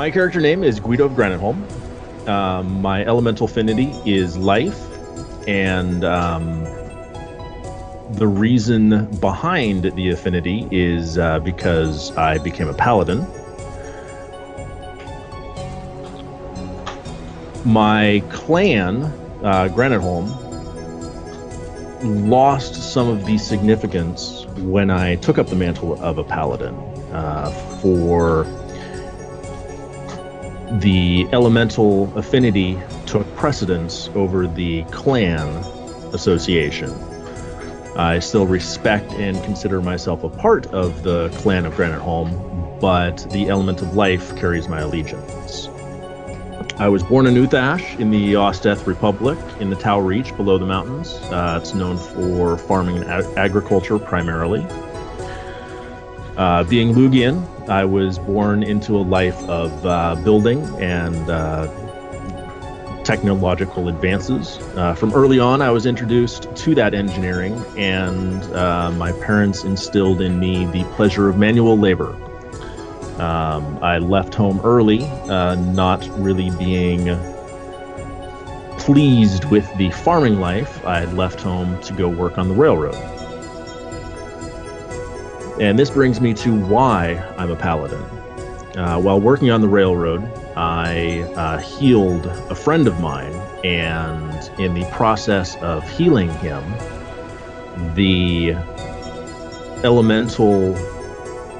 My character name is Guido of Granitholm. Um, my elemental affinity is life, and um, the reason behind the affinity is uh, because I became a paladin. My clan, uh, Granitholm, lost some of the significance when I took up the mantle of a paladin uh, for the elemental affinity took precedence over the clan association. I still respect and consider myself a part of the clan of Granitholm, but the element of life carries my allegiance. I was born in Uthash in the Osteth Republic in the Tau Reach below the mountains. Uh, it's known for farming and ag- agriculture primarily. Uh, being Lugian, I was born into a life of uh, building and uh, technological advances. Uh, from early on, I was introduced to that engineering, and uh, my parents instilled in me the pleasure of manual labor. Um, I left home early, not really being pleased with the farming life. I left home to go work on the railroad. And this brings me to why I'm a paladin. Uh, while working on the railroad, I uh, healed a friend of mine, and in the process of healing him, the elemental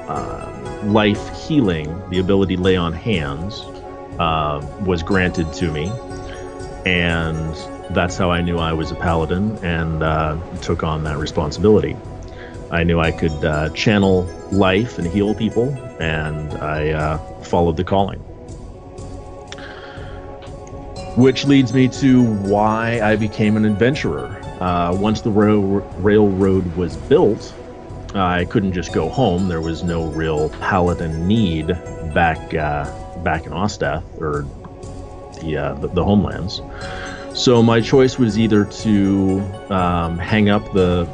uh, life healing, the ability lay on hands, uh, was granted to me. And that's how I knew I was a paladin and uh, took on that responsibility. I knew I could uh, channel life and heal people, and I uh, followed the calling. Which leads me to why I became an adventurer. Uh, once the rail- railroad was built, I couldn't just go home. There was no real paladin need back uh, back in Osteth or the, uh, the the homelands. So my choice was either to um, hang up the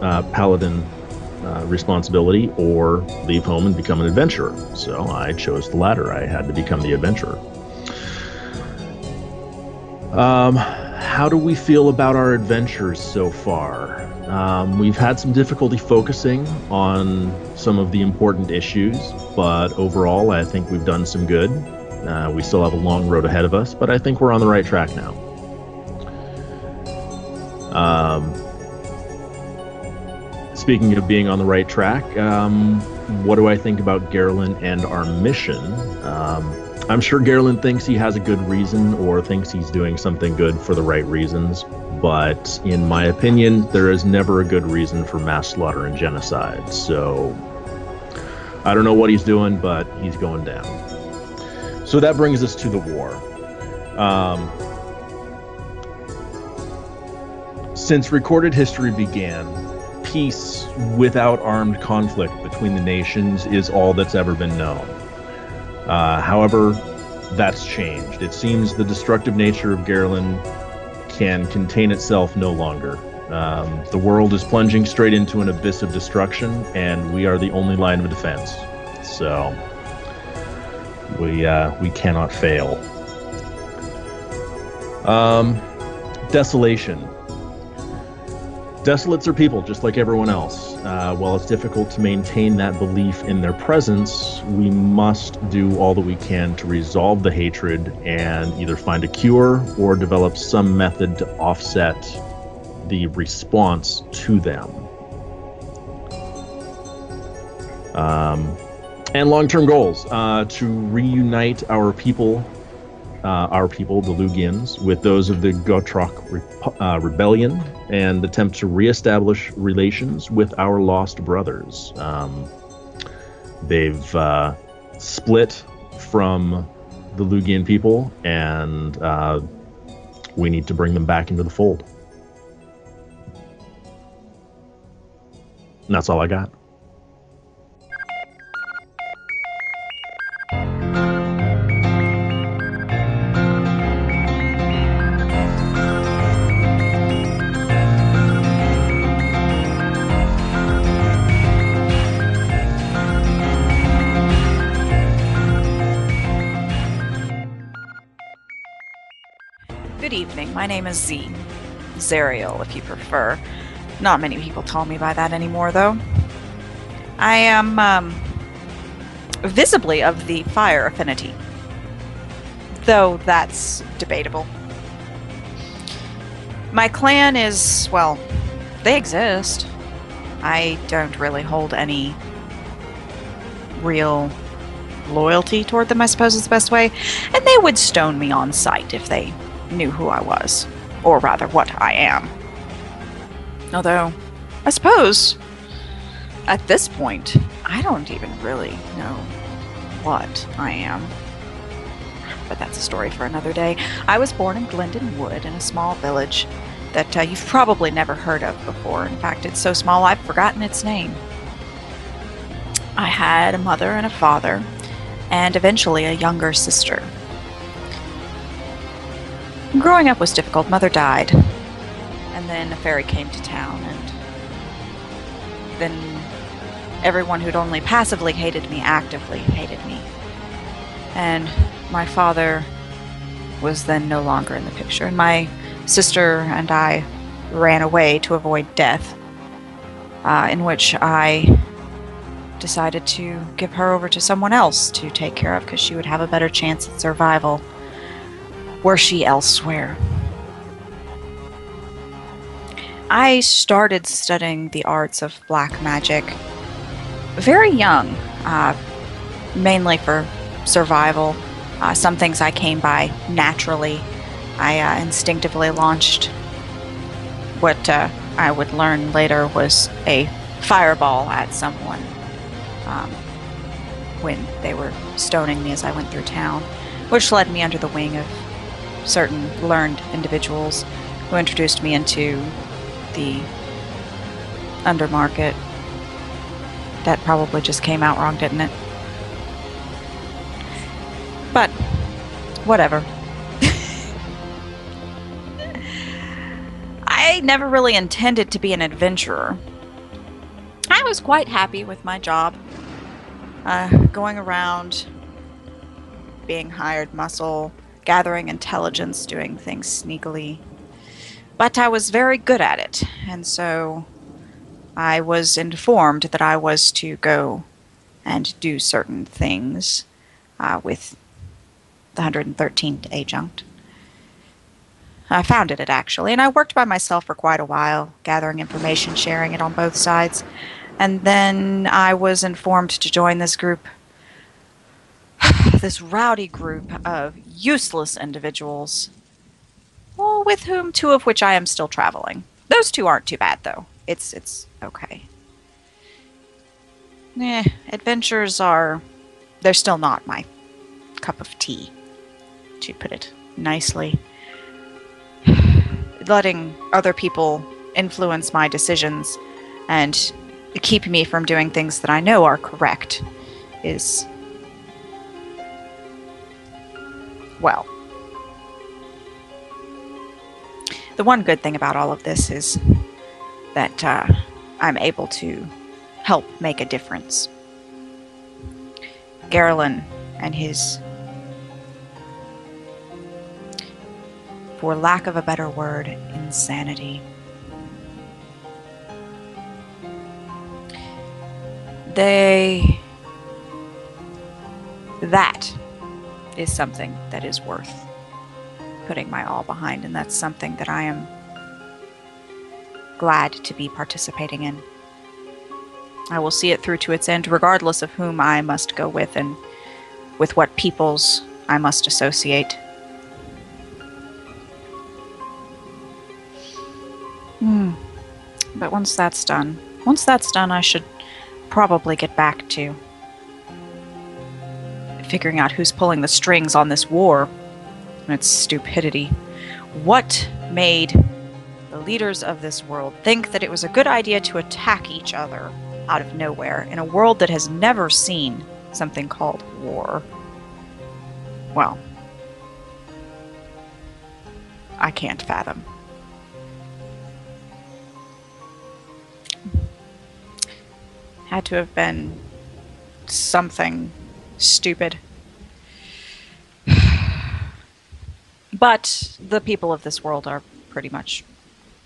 uh, paladin uh, responsibility or leave home and become an adventurer. So I chose the latter. I had to become the adventurer. Um, how do we feel about our adventures so far? Um, we've had some difficulty focusing on some of the important issues, but overall, I think we've done some good. Uh, we still have a long road ahead of us, but I think we're on the right track now. Speaking of being on the right track, um, what do I think about Gerlin and our mission? Um, I'm sure Gerlin thinks he has a good reason or thinks he's doing something good for the right reasons, but in my opinion, there is never a good reason for mass slaughter and genocide. So I don't know what he's doing, but he's going down. So that brings us to the war. Um, since recorded history began, peace without armed conflict between the nations is all that's ever been known. Uh, however, that's changed. It seems the destructive nature of Gerlin can contain itself no longer. Um, the world is plunging straight into an abyss of destruction, and we are the only line of defense. So we uh, we cannot fail. Um, desolation. Desolates are people just like everyone else. Uh, while it's difficult to maintain that belief in their presence, we must do all that we can to resolve the hatred and either find a cure or develop some method to offset the response to them. Um, and long-term goals uh, to reunite our people, uh, our people, the Lugians, with those of the Gotrok uh, rebellion and attempt to reestablish relations with our lost brothers. Um, they've uh, split from the Lugian people, and uh, we need to bring them back into the fold. And that's all I got. Good evening. My name is Z. Zariel, if you prefer. Not many people call me by that anymore, though. I am, um, visibly of the fire affinity. Though that's debatable. My clan is, well, they exist. I don't really hold any real loyalty toward them, I suppose is the best way. And they would stone me on sight if they knew who I was, or rather, what I am. Although, I suppose, at this point, I don't even really know what I am. But that's a story for another day. I was born in Glendon Wood in a small village that uh, you've probably never heard of before. In fact, it's so small I've forgotten its name. I had a mother and a father, and eventually a younger sister. Growing up was difficult. Mother died. And then a fairy came to town, and then everyone who'd only passively hated me actively hated me. And my father was then no longer in the picture, and my sister and I ran away to avoid death, uh, in which I decided to give her over to someone else to take care of because she would have a better chance at survival were she elsewhere. I started studying the arts of black magic very young, uh, mainly for survival. Uh, some things I came by naturally. I uh, instinctively launched what uh, I would learn later was a fireball at someone um, when they were stoning me as I went through town, which led me under the wing of certain learned individuals who introduced me into the undermarket. That probably just came out wrong, didn't it? But, whatever. I never really intended to be an adventurer. I was quite happy with my job. Uh, going around, being hired muscle, gathering intelligence, doing things sneakily. But I was very good at it, and so I was informed that I was to go and do certain things uh, with the 113th Adjunct. I founded it actually, and I worked by myself for quite a while, gathering information, sharing it on both sides. And then I was informed to join this group, this rowdy group of useless individuals, well, with whom two of which I am still traveling. Those two aren't too bad, though. It's it's okay. Eh, adventures are they're still not my cup of tea, to put it nicely. Letting other people influence my decisions and keep me from doing things that I know are correct is well. The one good thing about all of this is that uh, I'm able to help make a difference. Garland and his, for lack of a better word, insanity. They. That is something that is worth putting my all behind, and that's something that I am glad to be participating in. I will see it through to its end, regardless of whom I must go with and with what peoples I must associate. Hmm. But once that's done, once that's done, I should probably get back to figuring out who's pulling the strings on this war and its stupidity. What made the leaders of this world think that it was a good idea to attack each other out of nowhere in a world that has never seen something called war. Well, I can't fathom. Had to have been something stupid. But the people of this world are pretty much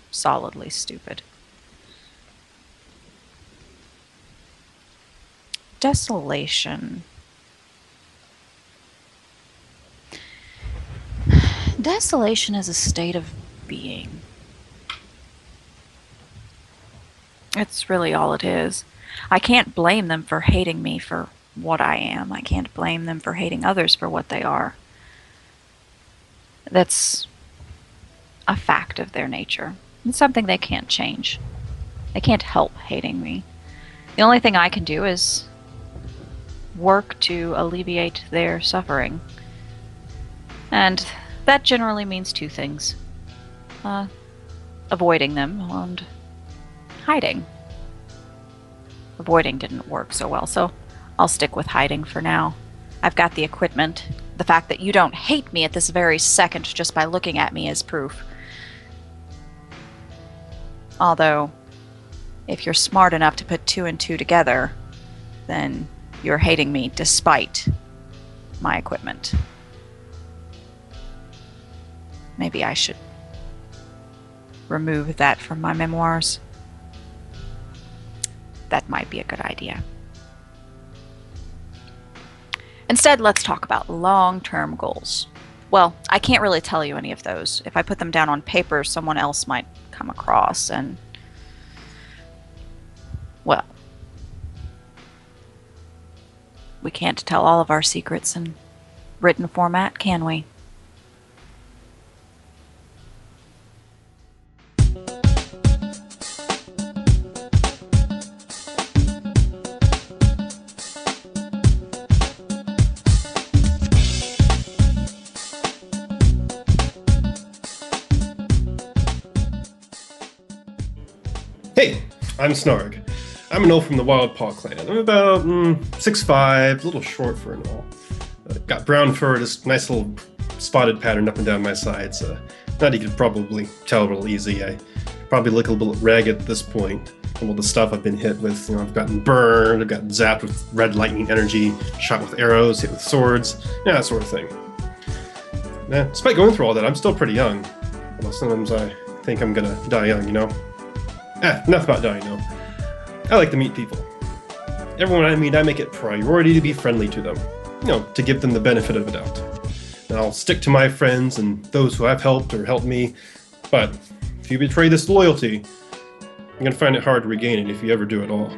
solidly stupid. Desolation. Desolation is a state of being. It's really all it is. I can't blame them for hating me for what I am. I can't blame them for hating others for what they are. That's a fact of their nature. It's something they can't change. They can't help hating me. The only thing I can do is work to alleviate their suffering. And that generally means two things uh, avoiding them and hiding. Avoiding didn't work so well, so I'll stick with hiding for now. I've got the equipment. The fact that you don't hate me at this very second just by looking at me is proof. Although, if you're smart enough to put two and two together, then you're hating me despite my equipment. Maybe I should remove that from my memoirs. That might be a good idea. Instead, let's talk about long term goals. Well, I can't really tell you any of those. If I put them down on paper, someone else might come across and. Well. We can't tell all of our secrets in written format, can we? I'm Snarg. I'm an elf from the Wild Paw clan. I'm about mm, 6'5", a little short for an elf. Uh, got brown fur, this nice little spotted pattern up and down my sides. Uh, that you could probably tell real easy. I probably look a little ragged at this point from all the stuff I've been hit with. You know, I've gotten burned, I've gotten zapped with red lightning energy, shot with arrows, hit with swords, yeah, that sort of thing. Despite going through all that, I'm still pretty young. Sometimes I think I'm gonna die young, you know? Eh, enough about dying now. I like to meet people. Everyone I meet, I make it priority to be friendly to them. You know, to give them the benefit of the doubt. And I'll stick to my friends and those who have helped or helped me. But if you betray this loyalty, you're gonna find it hard to regain it if you ever do at all.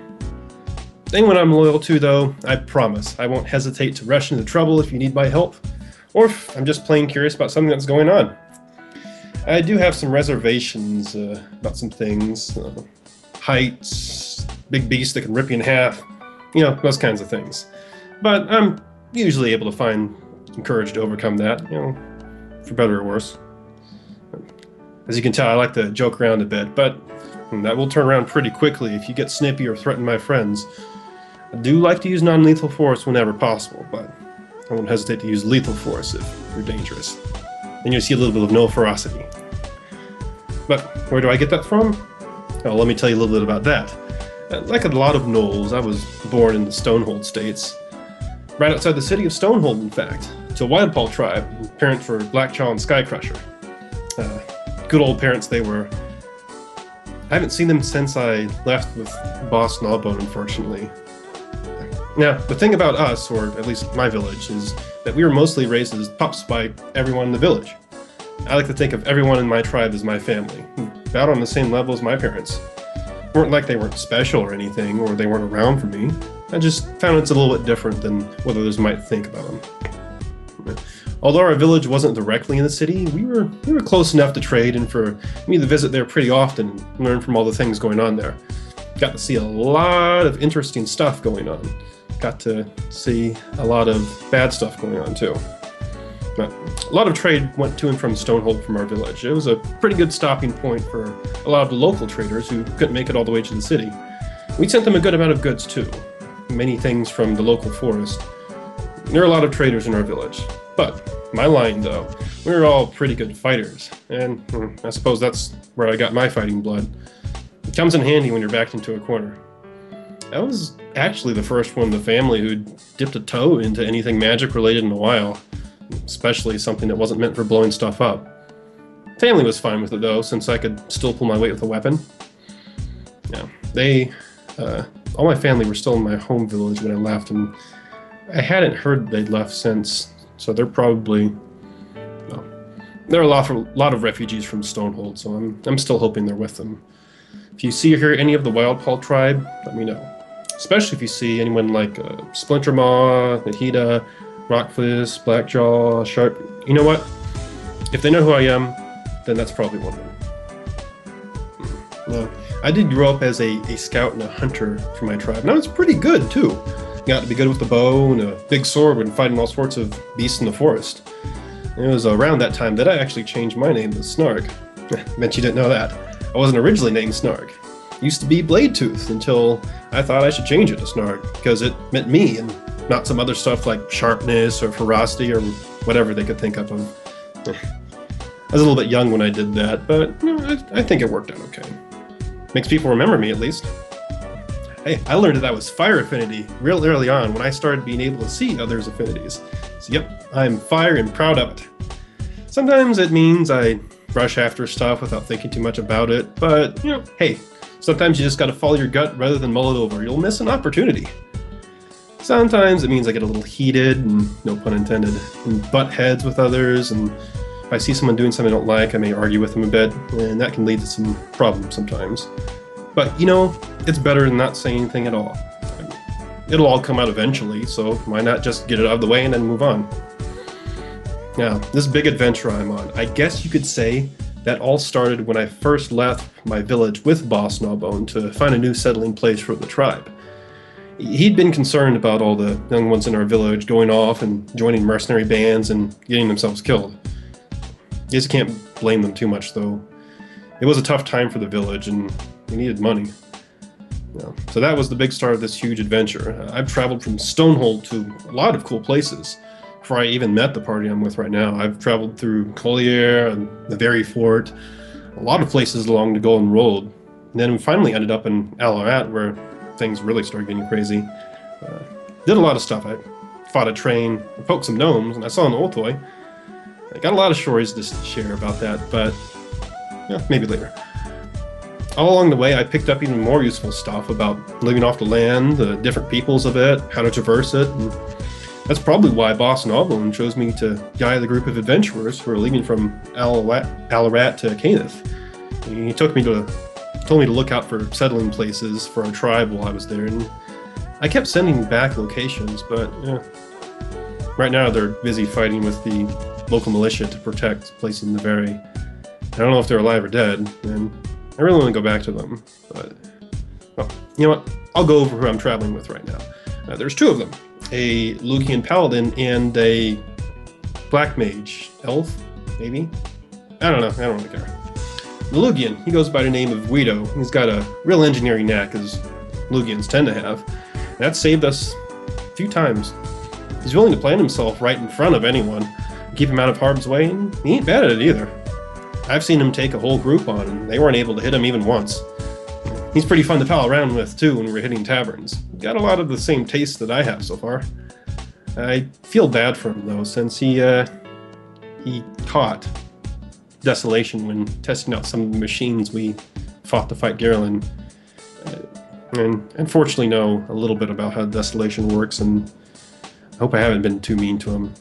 Anyone I'm loyal to, though, I promise I won't hesitate to rush into trouble if you need my help, or if I'm just plain curious about something that's going on. I do have some reservations uh, about some things. Uh, heights, big beasts that can rip you in half, you know, those kinds of things. But I'm usually able to find some courage to overcome that, you know, for better or worse. As you can tell, I like to joke around a bit, but that will turn around pretty quickly if you get snippy or threaten my friends. I do like to use non lethal force whenever possible, but I won't hesitate to use lethal force if you're dangerous then you'll see a little bit of gnoll ferocity. But where do I get that from? Well, let me tell you a little bit about that. Uh, like a lot of gnolls, I was born in the Stonehold States, right outside the city of Stonehold, in fact, to a Wildpaw tribe, parents for Blackjaw and Skycrusher. Uh, good old parents they were. I haven't seen them since I left with Boss Gnawbone, unfortunately. Now, the thing about us, or at least my village, is that we were mostly raised as pups by everyone in the village. I like to think of everyone in my tribe as my family, about on the same level as my parents. It weren't like they weren't special or anything, or they weren't around for me. I just found it's a little bit different than what others might think about them. Although our village wasn't directly in the city, we were we were close enough to trade and for me to visit there pretty often and learn from all the things going on there. Got to see a lot of interesting stuff going on got to see a lot of bad stuff going on too. But a lot of trade went to and from Stonehold from our village. It was a pretty good stopping point for a lot of the local traders who couldn't make it all the way to the city. We sent them a good amount of goods too, many things from the local forest. There are a lot of traders in our village. But my line, though, we were all pretty good fighters, and hmm, I suppose that's where I got my fighting blood. It comes in handy when you're backed into a corner. I was actually the first one in the family who dipped a toe into anything magic related in a while, especially something that wasn't meant for blowing stuff up. Family was fine with it though, since I could still pull my weight with a weapon. Yeah, they, uh, all my family were still in my home village when I left, and I hadn't heard they'd left since, so they're probably. There are a lot, of, lot of refugees from Stonehold, so I'm, I'm still hoping they're with them. If you see or hear any of the Wildpaw tribe, let me know especially if you see anyone like uh, Splintermaw, Nahida, Rockfist, Blackjaw, Sharp. You know what? If they know who I am, then that's probably one of them. Now, I did grow up as a, a scout and a hunter for my tribe, and I was pretty good too. Got to be good with the bow and a big sword when fighting all sorts of beasts in the forest. And it was around that time that I actually changed my name to Snarg. Bet you didn't know that. I wasn't originally named Snarg used to be Blade Tooth until I thought I should change it to Snarg because it meant me and not some other stuff like sharpness or ferocity or whatever they could think of. I was a little bit young when I did that, but I, I think it worked out okay. Makes people remember me at least. Hey, I learned that I was fire affinity real early on when I started being able to see others' affinities. So, yep, I'm fire and proud of it. Sometimes it means I rush after stuff without thinking too much about it, but, you know, hey, Sometimes you just gotta follow your gut rather than mull it over. You'll miss an opportunity. Sometimes it means I get a little heated, and no pun intended, and butt heads with others, and if I see someone doing something I don't like, I may argue with them a bit, and that can lead to some problems sometimes. But you know, it's better than not saying anything at all. It'll all come out eventually, so why not just get it out of the way and then move on? Now, this big adventure I'm on, I guess you could say that all started when I first left my village with Boss Gnawbone to find a new settling place for the tribe. He'd been concerned about all the young ones in our village going off and joining mercenary bands and getting themselves killed. Guess can't blame them too much, though. It was a tough time for the village, and we needed money. so that was the big start of this huge adventure. Uh, I've traveled from Stonehold to a lot of cool places before I even met the party I'm with right now. I've traveled through Collier and the Very Fort, a lot of places along the Golden Road. And then we finally ended up in Alarat, where things really started getting crazy. Uh, did a lot of stuff. I fought a train, poked some gnomes, and I saw an Oltoy. I got a lot of stories to share about that, but yeah, maybe later. All along the way, I picked up even more useful stuff about living off the land, the different peoples of it, how to traverse it, and that's probably why Boss Gnawbone chose me to guide the group of adventurers who are leaving from Alarat, to Cannith. He took me to, told me to look out for settling places for our tribe while I was there, and I kept sending back locations, but yeah. Right now they're busy fighting with the local militia to protect places in the Very. I don't know if they're alive or dead, and I really want to go back to them, but well, you know what? I'll go over who I'm traveling with right now. Uh, there's two of them a Lugian paladin and a black mage elf, maybe. I don't know. I don't really care. The Lugian, he goes by the name of Guido. He's got a real engineering knack, as Lugians tend to have. That saved us a few times. He's willing to plant himself right in front of anyone, keep him out of harm's way, and he ain't bad at it either. I've seen him take a whole group on, and they weren't able to hit him even once. He's pretty fun to pal around with too when we're hitting taverns. Got a lot of the same tastes that I have so far. I feel bad for him though, since he uh, he caught Desolation when testing out some of the machines we fought to fight Garland. Uh, and unfortunately know a little bit about how Desolation works, and I hope I haven't been too mean to him.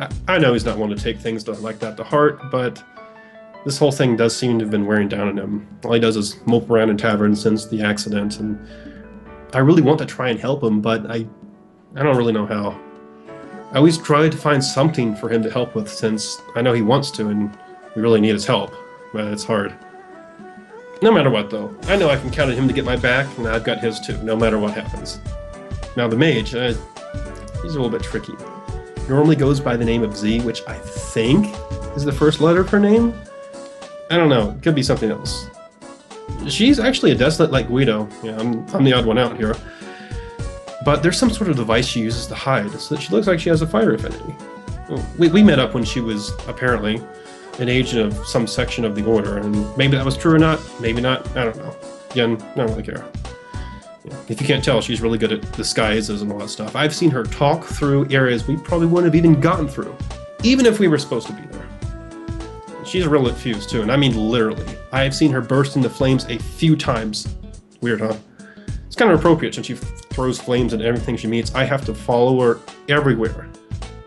I, I know he's not one to take things like that to heart, but this whole thing does seem to have been wearing down on him. All he does is mope around in taverns since the accident, and I really want to try and help him, but I, I don't really know how. I always try to find something for him to help with since I know he wants to, and we really need his help, but it's hard. No matter what, though, I know I can count on him to get my back, and I've got his too, no matter what happens. Now, the mage, uh, he's a little bit tricky. normally goes by the name of Z, which I think is the first letter of her name. I don't know. It could be something else. She's actually a desolate like Guido. Yeah, I'm, I'm the odd one out here. But there's some sort of device she uses to hide, so that she looks like she has a fire affinity. Oh, we, we met up when she was apparently an agent of some section of the order, and maybe that was true or not, maybe not, I don't know. Again, I don't really care. Yeah. If you can't tell, she's really good at disguises and all that stuff. I've seen her talk through areas we probably wouldn't have even gotten through, even if we were supposed to be there. She's a real at fuse too, and I mean literally. I have seen her burst into flames a few times. Weird, huh? It's kind of appropriate since she throws flames at everything she meets. I have to follow her everywhere.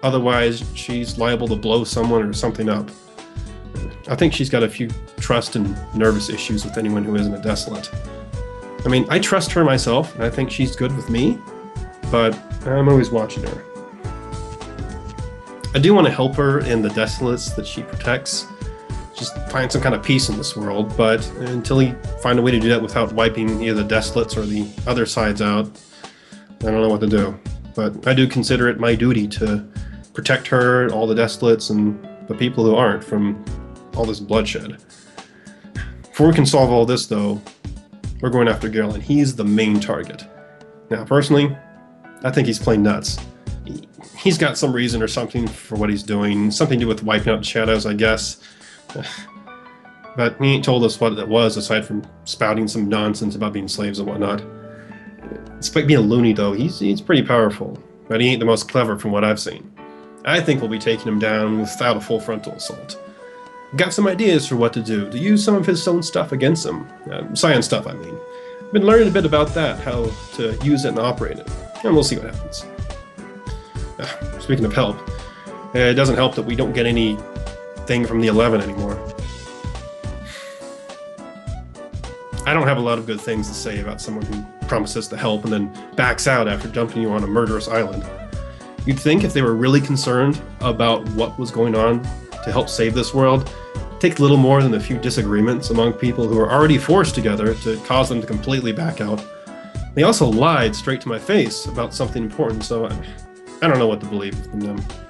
Otherwise, she's liable to blow someone or something up. I think she's got a few trust and nervous issues with anyone who isn't a desolate. I mean, I trust her myself, and I think she's good with me, but I'm always watching her. I do want to help her in the desolates that she protects. Just find some kind of peace in this world, but until we find a way to do that without wiping either the desolates or the other sides out, I don't know what to do. But I do consider it my duty to protect her, all the desolates, and the people who aren't from all this bloodshed. Before we can solve all this, though, we're going after Gerlin. He's the main target. Now, personally, I think he's plain nuts. He's got some reason or something for what he's doing, something to do with wiping out the shadows, I guess. But he ain't told us what it was aside from spouting some nonsense about being slaves and whatnot. Despite being a loony, though, he's, he's pretty powerful, but he ain't the most clever from what I've seen. I think we'll be taking him down without a full frontal assault. Got some ideas for what to do, to use some of his own stuff against him. Uh, science stuff, I mean. Been learning a bit about that, how to use it and operate it. And we'll see what happens. Uh, speaking of help, it doesn't help that we don't get anything from the 11 anymore. I don't have a lot of good things to say about someone who promises to help and then backs out after dumping you on a murderous island. You'd think if they were really concerned about what was going on to help save this world take little more than a few disagreements among people who are already forced together to cause them to completely back out. They also lied straight to my face about something important, so I, I don't know what to believe from them.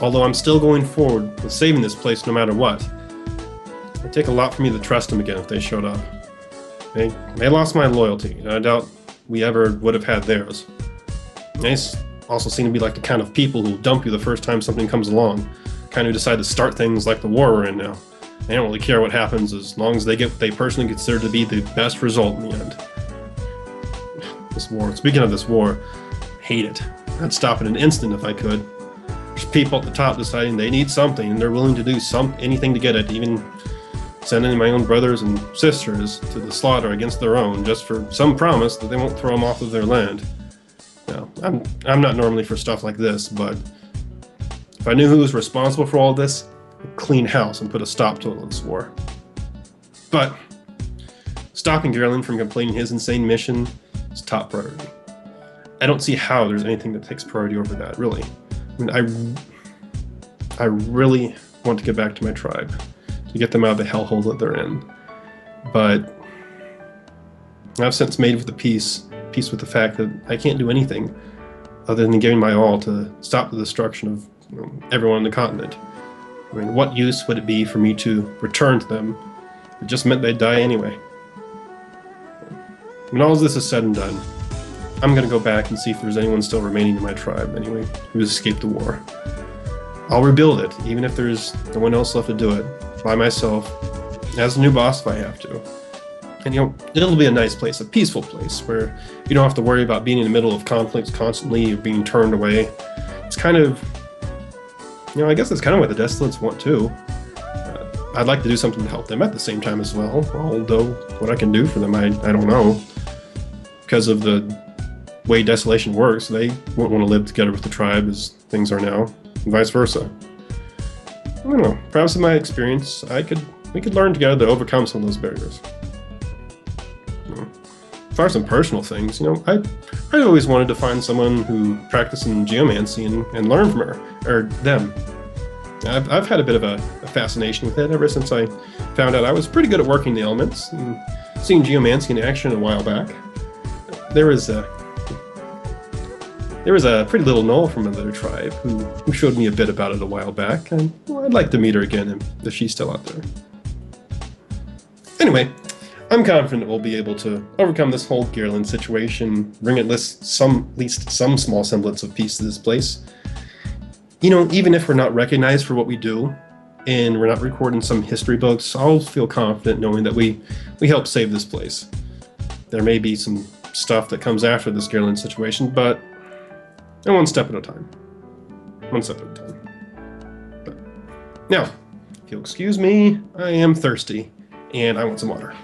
Although I'm still going forward with saving this place no matter what. It'd take a lot for me to trust them again if they showed up. They, they lost my loyalty, and I doubt we ever would have had theirs. They also seem to be like the kind of people who'll dump you the first time something comes along, kind of decide to start things like the war we're in now. They don't really care what happens as long as they get what they personally consider to be the best result in the end. This war, speaking of this war, hate it. I'd stop in an instant if I could. People at the top deciding they need something and they're willing to do some anything to get it, even sending my own brothers and sisters to the slaughter against their own just for some promise that they won't throw them off of their land. Now, I'm I'm not normally for stuff like this, but if I knew who was responsible for all this, I'd clean house and put a stop to all this war. But stopping Gerlin from completing his insane mission is top priority. I don't see how there's anything that takes priority over that, really. I mean, I, I really want to get back to my tribe, to get them out of the hellhole that they're in. But I've since made with the peace, peace with the fact that I can't do anything other than giving my all to stop the destruction of you know, everyone on the continent. I mean, what use would it be for me to return to them? It just meant they'd die anyway. When all of this is said and done, I'm gonna go back and see if there's anyone still remaining in my tribe, anyway, who's escaped the war. I'll rebuild it, even if there's no one else left to do it, by myself, as a new boss if I have to. And you know, it'll be a nice place, a peaceful place, where you don't have to worry about being in the middle of conflicts constantly or being turned away. It's kind of you know, I guess that's kind of what the Desolates want too. Uh, I'd like to do something to help them at the same time as well, although what I can do for them, I, I don't know. Because of the way Desolation works, they won't want to live together with the tribe as things are now, and vice versa. I don't know. Perhaps in my experience, I could we could learn together to overcome some of those barriers. Hmm. As far as some personal things, you know, I I always wanted to find someone who practiced in geomancy and, and learn from her or them. I've, I've had a bit of a, a, fascination with it ever since I found out I was pretty good at working the elements and seeing geomancy in action a while back. There was a there was a pretty little gnoll from another tribe who, who showed me a bit about it a while back, and well, I'd like to meet her again if she's still out there. Anyway, I'm confident we'll be able to overcome this whole Gearland situation, bring at least some, at least some small semblance of peace to this place. You know, even if we're not recognized for what we do, and we're not recording some history books, I'll feel confident knowing that we we helped save this place. There may be some stuff that comes after this Gearland situation, but and one step at a time. One step at a time. But now, if you'll excuse me, I am thirsty and I want some water.